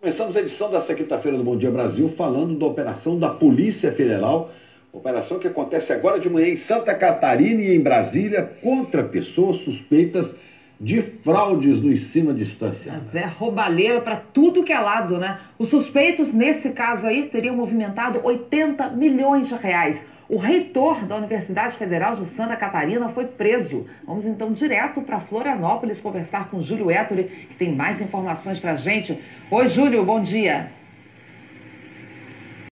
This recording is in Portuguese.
Começamos a edição desta quinta-feira do Bom Dia Brasil falando da operação da Polícia Federal, operação que acontece agora de manhã em Santa Catarina e em Brasília contra pessoas suspeitas de fraudes no ensino à distância. Mas é roubalheira para tudo que é lado, né? Os suspeitos, nesse caso aí, teriam movimentado 80 milhões de reais. O reitor da Universidade Federal de Santa Catarina foi preso. Vamos então direto para Florianópolis conversar com Júlio Ettore, que tem mais informações para gente. Oi, Júlio, bom dia.